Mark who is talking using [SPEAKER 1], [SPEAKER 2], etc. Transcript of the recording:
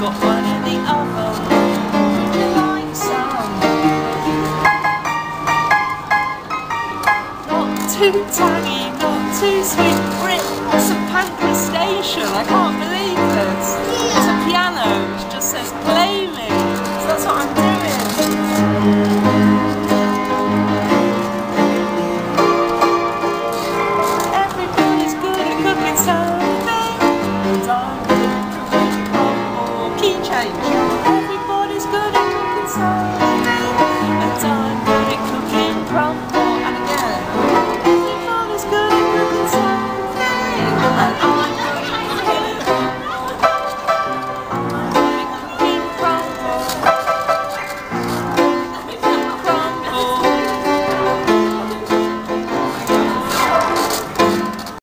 [SPEAKER 1] Got one in the oven. The like some? Not too tangy, not too sweet. We're at St Pancras Station. I can't believe this.